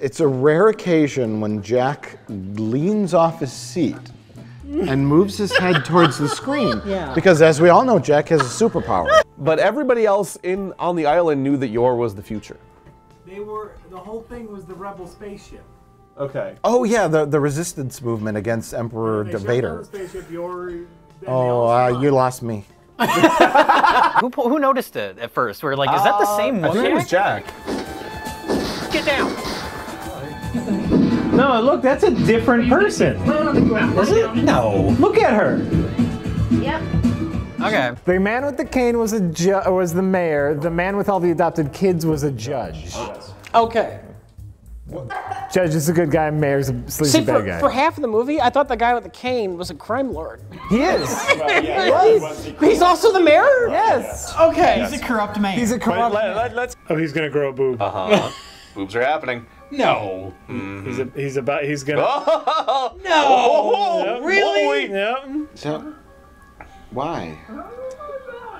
It's a rare occasion when Jack leans off his seat and moves his head towards the screen. Yeah. Because as we all know, Jack has a superpower. But everybody else in on the island knew that Yor was the future. They were the whole thing was the rebel spaceship. Okay. Oh yeah, the, the resistance movement against Emperor They shut Vader. the spaceship. You're, then they Oh, uh, you lost me. Who, who noticed it at first? We're like, is that the same I woman? think it was Jack. Get down. No, look, that's a different person. Is it? No. Look at her. Yep. Okay. The man with the cane was a ju- was the mayor. The man with all the adopted kids was a judge. Okay. Judge is a good guy. Mayor's a sleazy See, bad for, guy. for half of the movie, I thought the guy with the cane was a crime lord. he is. He's also the mayor? yes. Okay. He's a corrupt man. He's a corrupt. let's. Oh, he's gonna grow a boob. Uh-huh. Boobs are happening. No. Mm-hmm. He's a, he's about. He's gonna. Oh, oh, oh, oh really? Yep. So, why?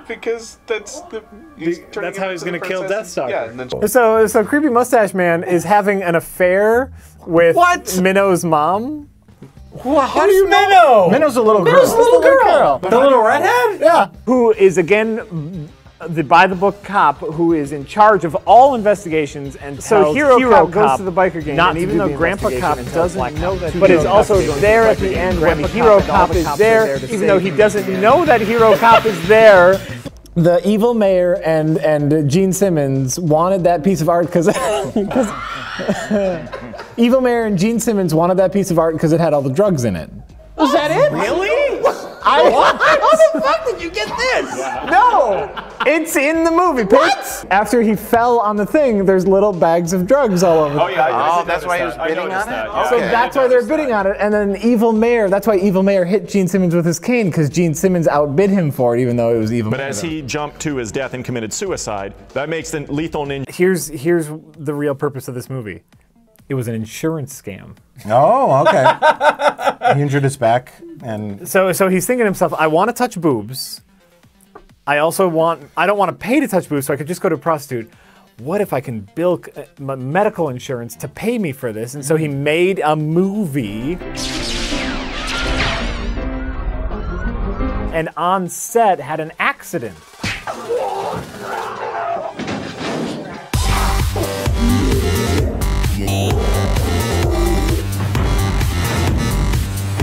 Because that's the. He's Be- that's how he's gonna kill princess. Deathstalker. Yeah, and then So, so creepy mustache man is having an affair with What? Minnow's mom. How do you know? Minnow's a little girl. Minnow's a little girl. The little redhead? Yeah. Who is again the by the book cop who is in charge of all investigations and so tells hero, Hero cop, goes Cop to the biker gang not and even though grandpa cop doesn't Black know that but is also there at the end when hero Cop cop is there there even though he doesn't know that hero cop is there the evil mayor and and Gene Simmons wanted that piece of art because evil mayor and Gene Simmons wanted that piece of art because it had all the drugs in it. Was that it? Really? I, how the fuck did you get this? No, it's in the movie. What? After he fell on the thing, there's little bags of drugs all over. Oh yeah. I, Oh, that's why he was bidding on it? So Okay. that's why they're bidding on it. And then Evil Mayor, that's why Evil Mayor hit Gene Simmons with his cane, because Gene Simmons outbid him for it, even though it was Evil But Mayor. as he jumped to his death and committed suicide, that makes the lethal ninja. here's here's the real purpose of this movie. It was an insurance scam. Oh, okay. he injured his back and So so he's thinking to himself, I want to touch boobs. I also want I don't want to pay to touch boobs, so I could just go to a prostitute. What if I can bill uh, medical insurance to pay me for this? And so he made a movie. And on set had an accident.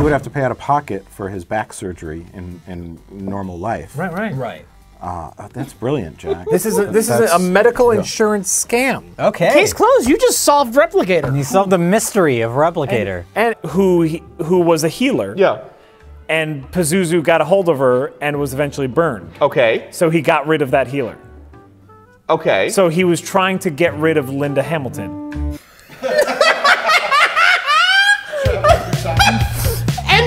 Would have to pay out of pocket for his back surgery in, in normal life. Right, right. Right. Uh, this is brilliant, Jack. This is a, this is a, a That's- medical yeah. insurance scam. Okay. Case closed. You just solved Replicator. You solved the mystery of Replicator. And who he, who was a healer. yeah. And Pazuzu got a hold of her and was eventually burned. Okay. So he got rid of that healer. Okay. So he was trying to get rid of Linda Hamilton.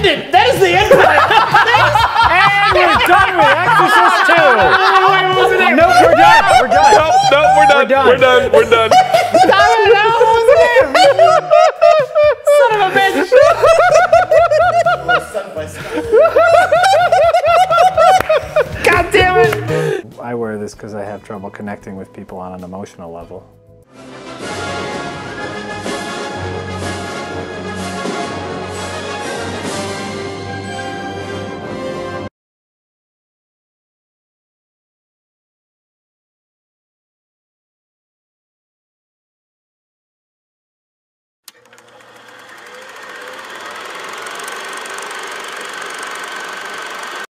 End it. That is the end of it. And we're done with Exorcist 2. no, we're done. We're done. no, no, we're done. done. We're done. We're done. Son of a bitch. God damn it! I wear this because I have trouble connecting with people on an emotional level.